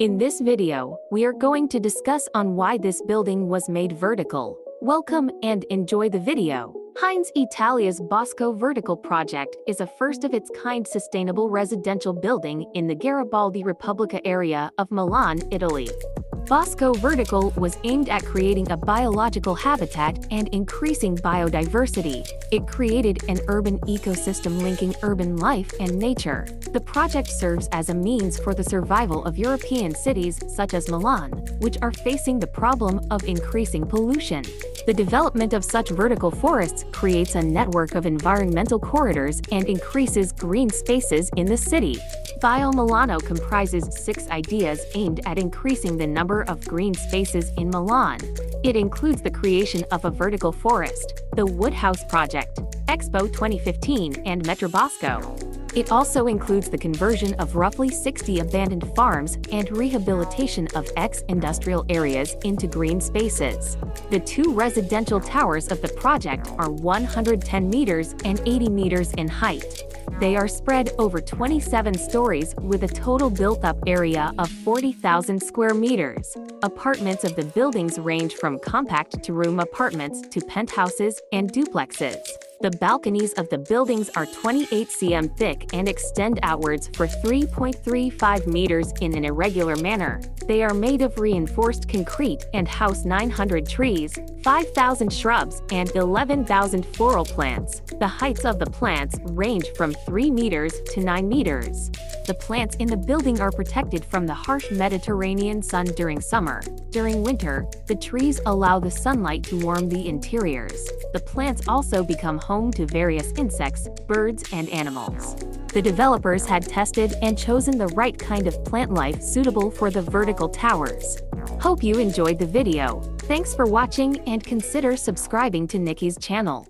In this video, we are going to discuss on why this building was made vertical. Welcome and enjoy the video. Hines Italia's Bosco Vertical project is a first-of-its-kind sustainable residential building in the Garibaldi Repubblica area of Milan, Italy. Bosco Vertical was aimed at creating a biological habitat and increasing biodiversity. It created an urban ecosystem linking urban life and nature. The project serves as a means for the survival of European cities such as Milan, which are facing the problem of increasing pollution. The development of such vertical forests creates a network of environmental corridors and increases green spaces in the city. Bio Milano comprises six ideas aimed at increasing the number of green spaces in Milan. It includes the creation of a vertical forest, the Woodhouse Project, Expo 2015, and Metrobosco. It also includes the conversion of roughly 60 abandoned farms and rehabilitation of ex-industrial areas into green spaces. The two residential towers of the project are 110 meters and 80 meters in height. They are spread over 27 stories with a total built-up area of 40,000 square meters. Apartments of the buildings range from compact to room apartments to penthouses and duplexes. The balconies of the buildings are 28 cm thick and extend outwards for 3.35 meters in an irregular manner. They are made of reinforced concrete and house 900 trees, 5,000 shrubs, and 11,000 floral plants. The heights of the plants range from 3 meters to 9 meters. The plants in the building are protected from the harsh Mediterranean sun during summer. During winter, the trees allow the sunlight to warm the interiors. The plants also become home to various insects, birds, and animals. The developers had tested and chosen the right kind of plant life suitable for the vertical towers. Hope you enjoyed the video. Thanks for watching and consider subscribing to Nickey's channel.